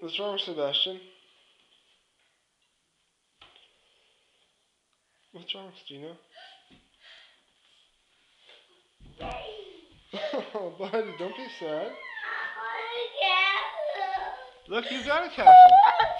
What's wrong, Sebastian? What's wrong, Stina? Oh, buddy, don't be sad. Look, you got a castle.